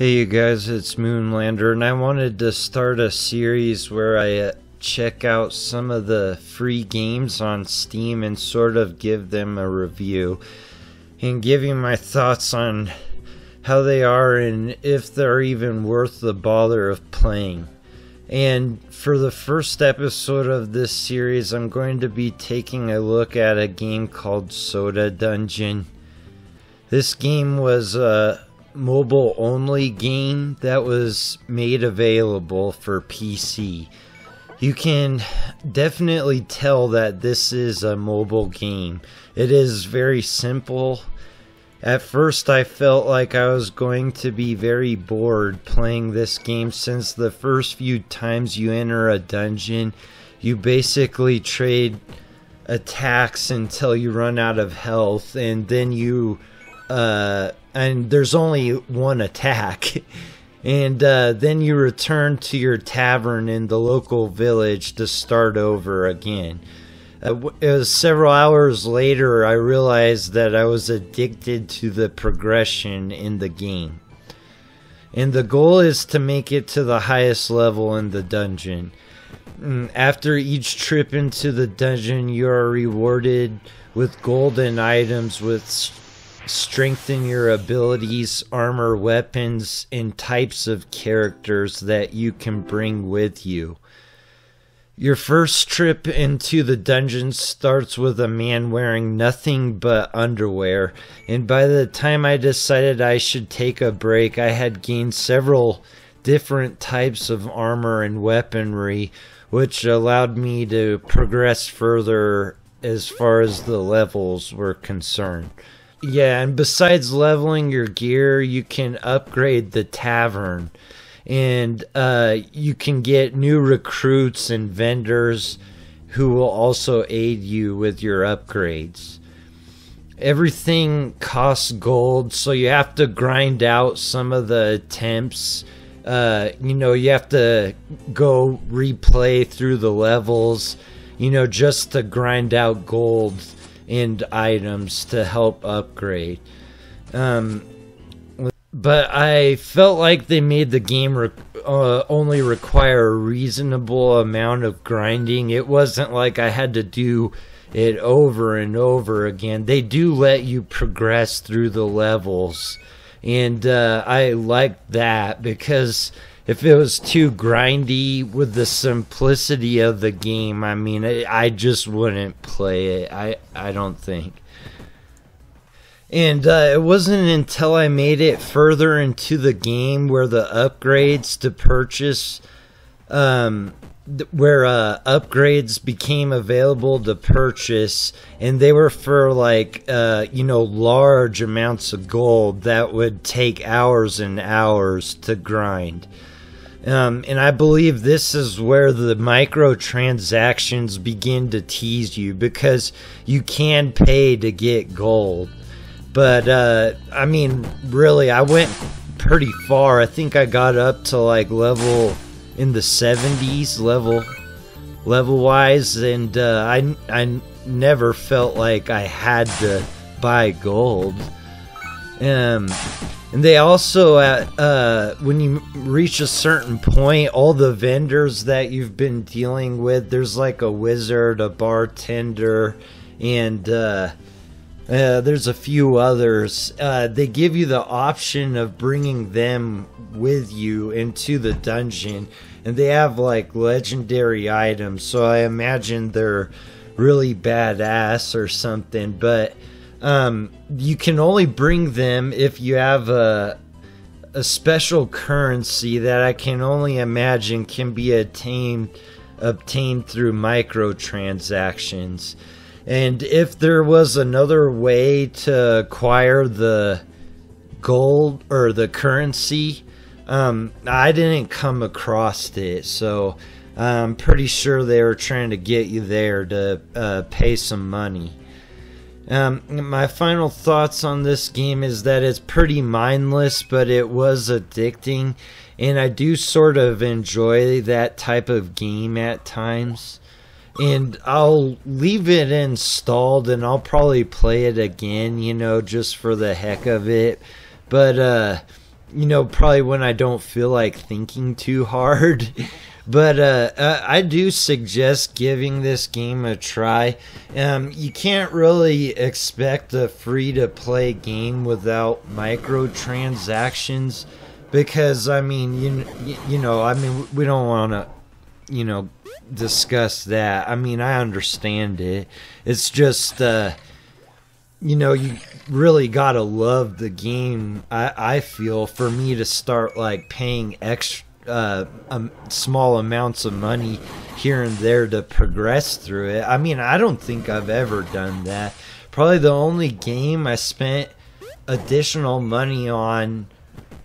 Hey you guys, it's Moonlander, and I wanted to start a series where I uh, check out some of the free games on Steam and sort of give them a review and give you my thoughts on how they are and if they're even worth the bother of playing. And for the first episode of this series, I'm going to be taking a look at a game called Soda Dungeon. This game was uh, mobile only game that was made available for PC. You can definitely tell that this is a mobile game. It is very simple. At first, I felt like I was going to be very bored playing this game since the first few times you enter a dungeon, you basically trade attacks until you run out of health, and then you uh, and there's only one attack. and uh, then you return to your tavern in the local village to start over again. Uh, it was several hours later I realized that I was addicted to the progression in the game. And the goal is to make it to the highest level in the dungeon. Mm, after each trip into the dungeon, you are rewarded with golden items with strengthen your abilities, armor, weapons, and types of characters that you can bring with you. Your first trip into the dungeon starts with a man wearing nothing but underwear, and by the time I decided I should take a break, I had gained several different types of armor and weaponry, which allowed me to progress further as far as the levels were concerned. Yeah, and besides leveling your gear, you can upgrade the tavern. And uh, you can get new recruits and vendors who will also aid you with your upgrades. Everything costs gold, so you have to grind out some of the attempts. Uh, you know, you have to go replay through the levels, you know, just to grind out gold and items to help upgrade. Um, but I felt like they made the game re- uh, only require a reasonable amount of grinding. It wasn't like I had to do it over and over again. They do let you progress through the levels, and uh, I like that because if it was too grindy with the simplicity of the game, I mean, I, just wouldn't play it. I I don't think. And uh, it wasn't until I made it further into the game where the upgrades to purchase, um, where uh, upgrades became available to purchase, and they were for like, uh, you know, large amounts of gold that would take hours and hours to grind. Um, and I believe this is where the microtransactions begin to tease you because you can pay to get gold. But, uh, I mean, really, I went pretty far. I think I got up to like level in the 70s, level level wise, and uh, I, I never felt like I had to buy gold. Um, and they also, at, uh, when you reach a certain point, all the vendors that you've been dealing with, there's like a wizard, a bartender, and uh, uh, there's a few others. Uh, they give you the option of bringing them with you into the dungeon, and they have like legendary items. So I imagine they're really badass or something, but um, you can only bring them if you have a a special currency that I can only imagine can be attained obtained through microtransactions. And if there was another way to acquire the gold or the currency, um, I didn't come across it. So I'm pretty sure they were trying to get you there to uh, pay some money. Um, my final thoughts on this game is that it's pretty mindless, but it was addicting, and I do sort of enjoy that type of game at times. And I'll leave it installed and I'll probably play it again, you know, just for the heck of it. But uh, you know, probably when I don't feel like thinking too hard. But uh, uh, I do suggest giving this game a try. Um, you can't really expect a free to play game without microtransactions because, I mean, you, you know, I mean, we don't want to, you know, discuss that. I mean, I understand it. It's just, uh, you know, you really gotta love the game. I I feel for me to start like paying extra. Uh, um, small amounts of money here and there to progress through it. I mean, I don't think I've ever done that. Probably the only game I spent additional money on,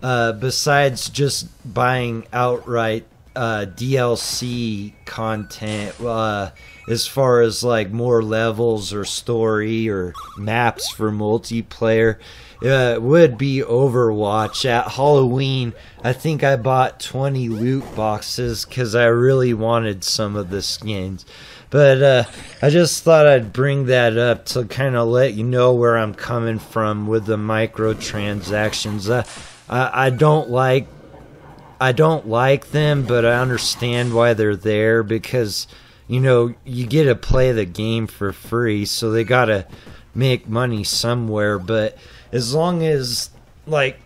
uh, besides just buying outright uh, DLC content uh, as far as like more levels or story or maps for multiplayer uh, would be Overwatch. At Halloween, I think I bought 20 loot boxes because I really wanted some of the skins. But uh, I just thought I'd bring that up to kind of let you know where I'm coming from with the microtransactions. Uh, I, I don't like I don't like them, but I understand why they're there because you know you get to play the game for free, so they gotta make money somewhere. But as long as like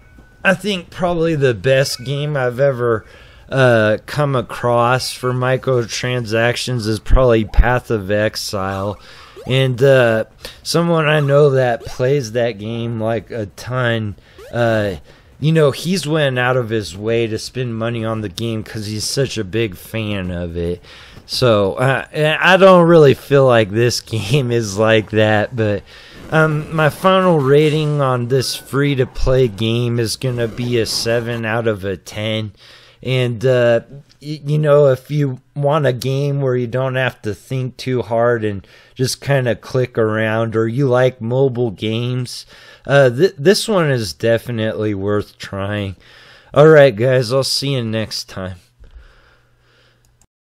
I think probably the best game I've ever uh, come across for microtransactions is probably Path of Exile. And uh, someone I know that plays that game like a ton, uh, you know, he's went out of his way to spend money on the game because he's such a big fan of it. So uh, I don't really feel like this game is like that, but um, my final rating on this free to play game is going to be a 7 out of a 10. And, uh, you know, if you want a game where you don't have to think too hard and just kind of click around, or you like mobile games, uh, th- this one is definitely worth trying. All right, guys, I'll see you next time.